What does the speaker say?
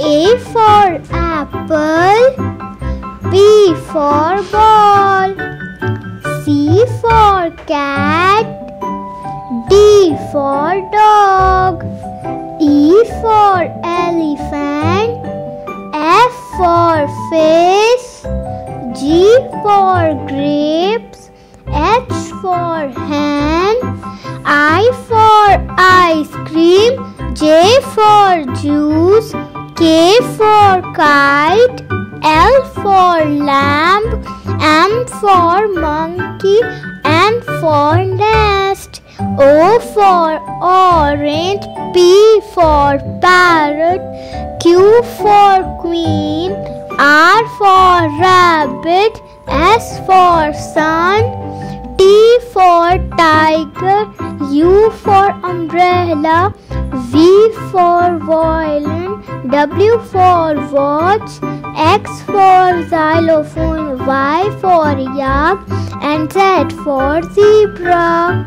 A for apple. B for ball. C for cat. D for dog. E for elephant. F for fish. G for grapes. H for hen. I for ice cream. J for juice. K for kite. L for lamb. M for monkey. N for nest. O for orange. P for parrot. Q for queen. R for rabbit. S for sun. T for tiger. U for umbrella. V for violin. W for watch. X for xylophone. Y for yak. And Z for zebra.